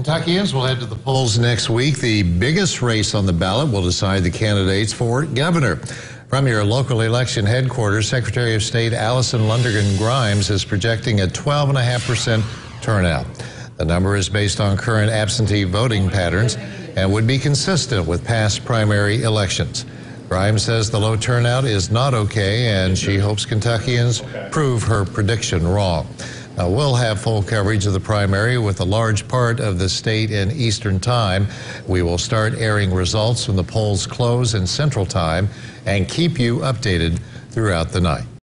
Kentuckians will head to the polls next week. The biggest race on the ballot will decide the candidates for governor. From your local election headquarters, Secretary of State Allison Lundergan Grimes is projecting a 12.5% turnout. The number is based on current absentee voting patterns and would be consistent with past primary elections. Grimes says the low turnout is not okay, and she hopes Kentuckians prove her prediction wrong. Uh, we'll have full coverage of the primary with a large part of the state in Eastern Time. We will start airing results when the polls close in Central Time and keep you updated throughout the night.